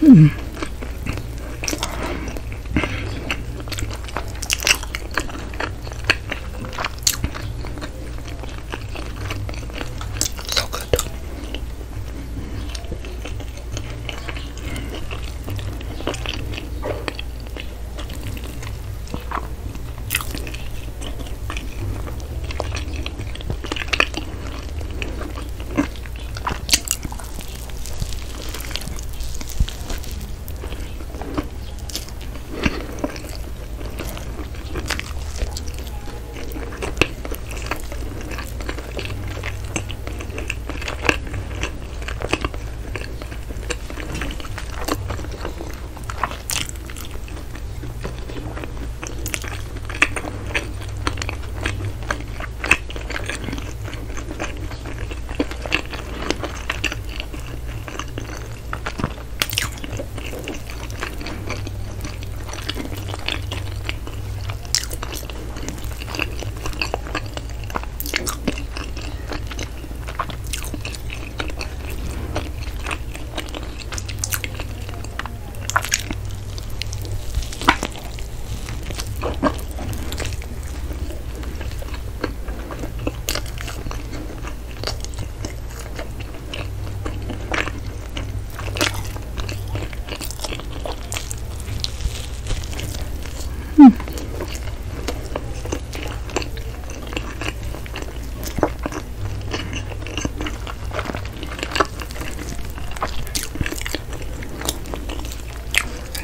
So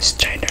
Straight.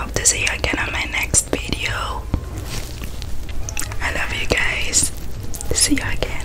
hope to see you again on my next video. I love you guys. See you again.